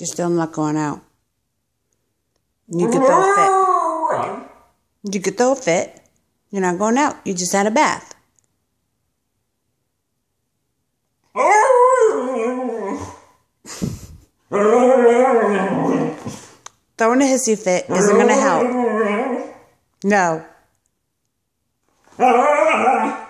You're still not going out. You could throw a fit. You could throw a fit. You're not going out. You just had a bath. Throwing a hissy fit isn't going to help. No.